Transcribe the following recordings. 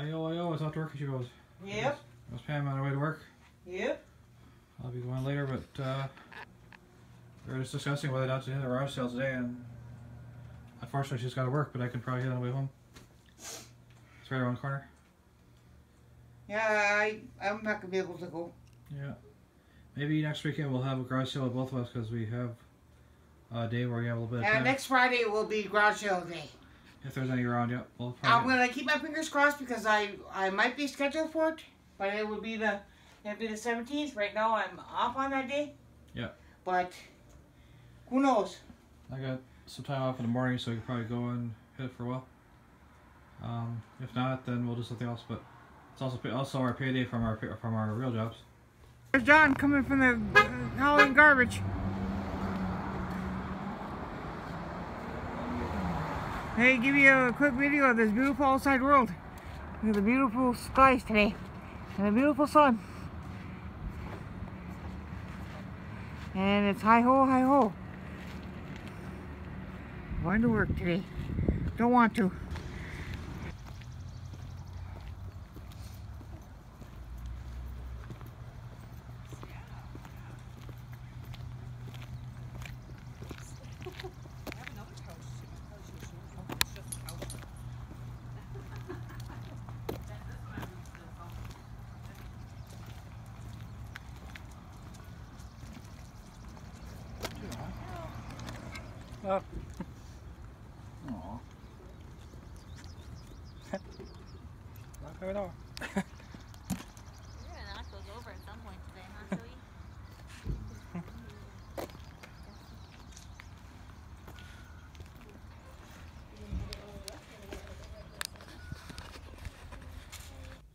I owe, I owe. It's off to work, she goes. Yep. I was Pam on her way to work. Yep. I'll be going later, but uh, we were just discussing whether or not to hit the garage sale today, and unfortunately she's got to work, but I can probably hit on the way home. It's right around the corner. Yeah, I, I'm not gonna be able to go. Yeah. Maybe next weekend we'll have a garage sale with both of us because we have a day where we have a little bit of Yeah, next Friday will be garage sale day. If there's any around, yeah. We'll I'm gonna keep my fingers crossed because I I might be scheduled for it, but it would be the it'd be the 17th. Right now I'm off on that day. Yeah. But who knows? I got some time off in the morning, so we could probably go and hit it for a while. Um, if not, then we'll do something else. But it's also pay- also our payday from our from our real jobs. There's John coming from the uh, hauling garbage. Hey, give you a quick video of this beautiful outside world. Look at the beautiful skies today and the beautiful sun. And it's hi ho, hi ho. Going to work today. Don't want to. Oh. Aw. Not very long. You're gonna knock those over at some point today, huh, Joey?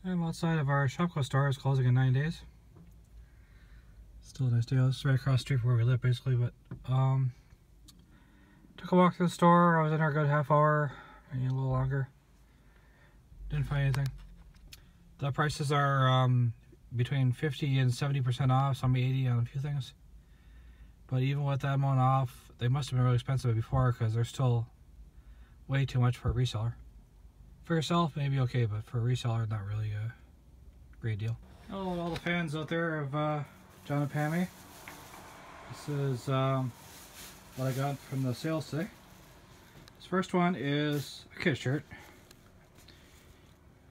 I'm outside of our Shopko store. It's closing in nine days. Still a nice day. It's right across the street from where we live, basically. But um, took a walk through the store. I was in there a good half hour, maybe a little longer. Didn't find anything. The prices are um, between 50 and 70% off, some 80 on a few things. But even with that amount off, they must have been really expensive before because they're still way too much for a reseller. For yourself, maybe okay, but for a reseller, not really a great deal. Hello, all the fans out there of uh, John and Pammy. This is um, what I got from the sales today. This first one is a kid shirt.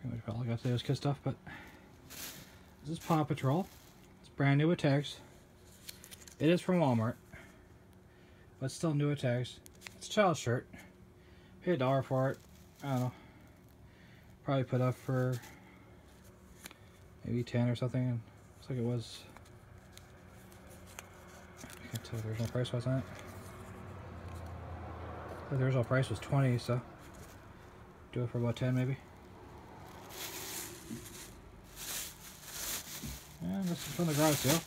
Pretty much all I got today was kid stuff, but this is Paw Patrol. It's brand new with tags. It is from Walmart, but still new with tags. It's a child shirt. Paid a dollar for it. I don't know probably put up for maybe 10 or something. Looks like it was. I can't tell the original price was on it. The original price was 20, so do it for about 10 maybe. And this is from the garage sale.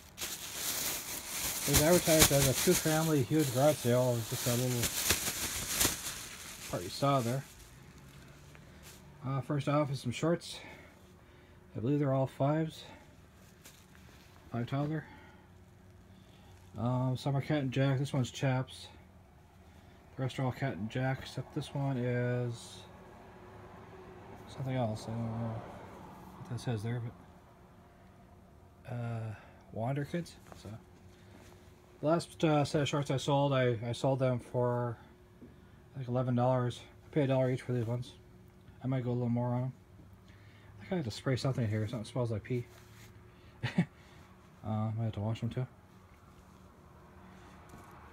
It was advertised as a two family huge garage sale. It was just that little part you saw there. Uh, first off is some shorts. I believe they're all fives. Five toddler. Um, some are cat and jack. This one's chaps. The rest are all cat and jack, except this one is something else. I don't know what that says there, but uh, Wonder Kids. So last uh, set of shorts I sold, I, I sold them for like eleven dollars. I paid a dollar each for these ones. I might go a little more on them. I think I have to spray something here. Something smells like pee. uh, I might have to wash them too.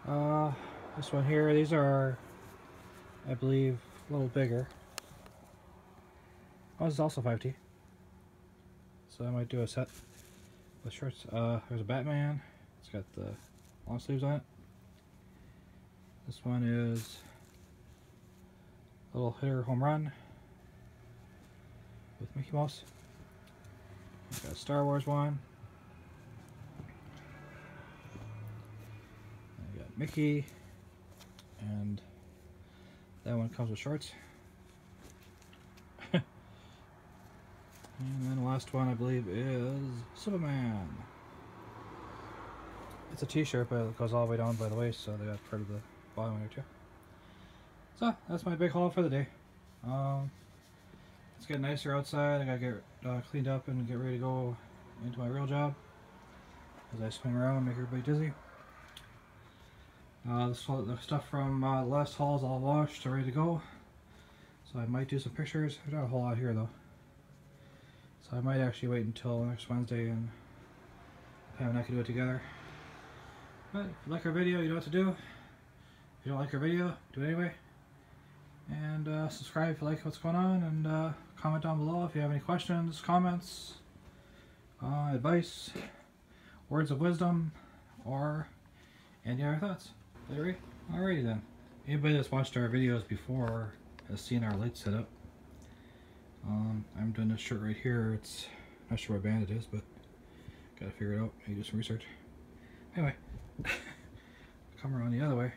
Uh, this one here, these are, I believe, a little bigger. Oh, this is also 5T. So I might do a set with shirts. Uh, there's a Batman. It's got the long sleeves on it. This one is a little hitter home run with Mickey Mouse. We've got a Star Wars one. I got Mickey, and that one comes with shorts. and then the last one I believe is Superman. It's a t-shirt, but it goes all the way down by the waist, so they got part of the bottom there too. So, that's my big haul for the day. Um, It's getting nicer outside. I gotta get uh, cleaned up and get ready to go into my real job as I swing around make everybody dizzy. Uh, the stuff from uh, last haul is all washed, ready to go. So I might do some pictures. There's not a whole lot here though. So I might actually wait until next Wednesday and Pam and I can do it together. But if you like our video, you know what to do. If you don't like our video, do it anyway. And uh, subscribe if you like what's going on, and uh, comment down below if you have any questions, comments, uh, advice, words of wisdom, or any other thoughts. Larry? Alrighty then. Anybody that's watched our videos before has seen our light setup. Um, I'm doing this shirt right here. It's not sure what band it is, but gotta figure it out. Maybe do some research. Anyway, come around the other way.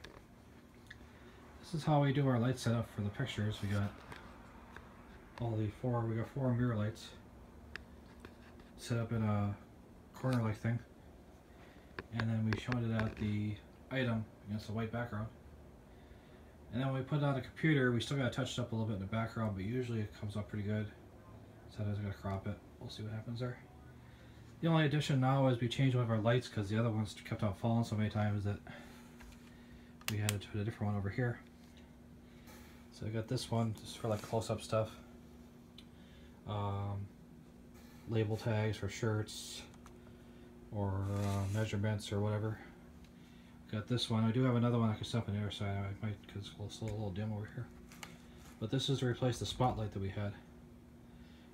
This is how we do our light setup for the pictures. We got all the four, we got four mirror lights set up in a corner like thing. And then we showed it at the item against a white background. And then when we put it on the computer, we still got to touch it up a little bit in the background, but usually it comes up pretty good. Sometimes I gotta crop it. We'll see what happens there. The only addition now is we changed one of our lights because the other ones kept on falling so many times that we had to put a different one over here. So I got this one just for like close-up stuff. Um, label tags for shirts or uh, measurements or whatever. Got this one. I do have another one I can set up on the other side. I might because it's a little dim over here. But this is to replace the spotlight that we had.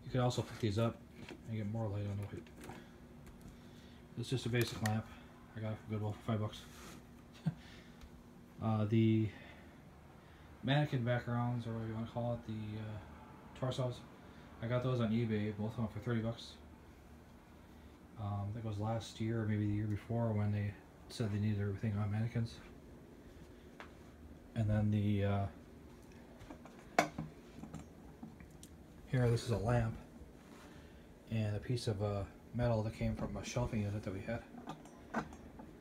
You could also pick these up and get more light on the white. It's just a basic lamp. I got it from Goodwill for five bucks. uh, the mannequin backgrounds, or whatever you want to call it, the uh, torsos. I got those on eBay, both of them for 30 bucks. Um, it was last year, or maybe the year before, when they said they needed everything on mannequins. And then the uh, here, this is a lamp and a piece of uh, metal that came from a shelving unit that we had,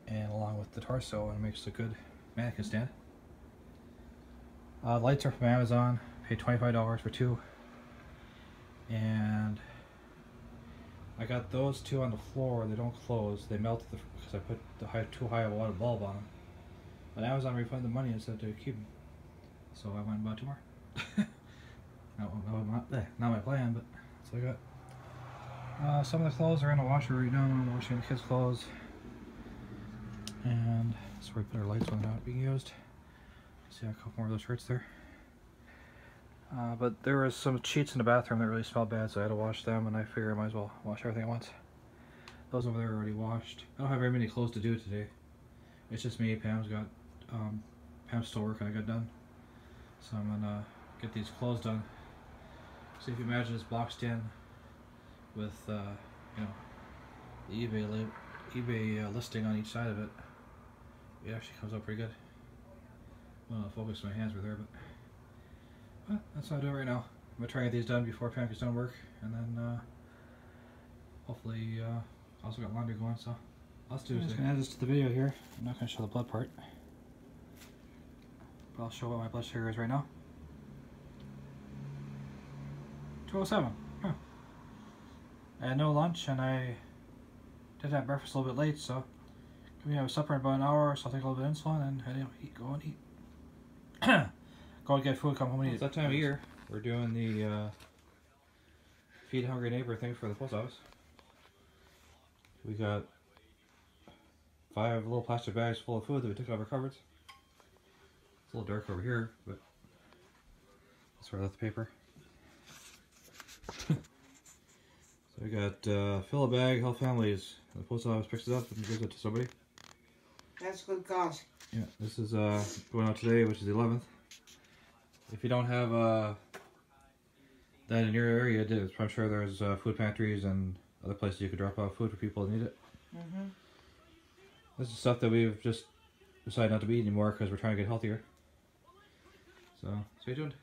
and along with the torso, and it makes a good mannequin stand. Uh, lights are from Amazon. Paid $25 for two. And I got those two on the floor. They don't close. They the, because I put the high, too high of a water bulb on them. But Amazon refunded the money and said to keep them. So I went and bought two more. not, not, eh, not my plan, but that's what I got. Uh, some of the clothes are in the washer right now. I'm washing the kids' clothes. And where we put our lights they're not being used. See a couple more of those shirts there. Uh, but there was some sheets in the bathroom that really smelled bad, so I had to wash them, and I figured I might as well wash everything at once. Those over there are already washed. I don't have very many clothes to do today. It's just me. Pam's got um, Pam's still working. I got done, so I'm gonna get these clothes done. See if you imagine this boxed in with uh, you know the eBay eBay uh, listing on each side of it. It actually comes out pretty good. Well, focus my hands were there, but well, that's how I do it right now. I'm gonna try to get these done before Pam gets done work, and then uh, hopefully uh, also got laundry going. So let's do. I'm just gonna add this to the video here. I'm not gonna show the blood part, but I'll show what my blood sugar is right now. 207. Huh. I had no lunch, and I did have breakfast a little bit late, so we have a supper in about an hour, so I'll take a little bit of insulin and head in, eat, go and eat. Go and get food, come home and eat. It's that time of year. We're doing the uh, feed hungry neighbor thing for the post office. We got five little plastic bags full of food that we took out of our cupboards. It's a little dark over here, but that's where I left the paper. so we got uh, fill a bag, help families. The post office picks it up and gives it to somebody. That's good cause. Yeah, this is uh, going out today, which is the 11th. If you don't have uh, that in your area, I'm sure there's uh, food pantries and other places you could drop off food for people that need it. Mm-hmm. This is stuff that we've just decided not to eat anymore because we're trying to get healthier. So, stay tuned.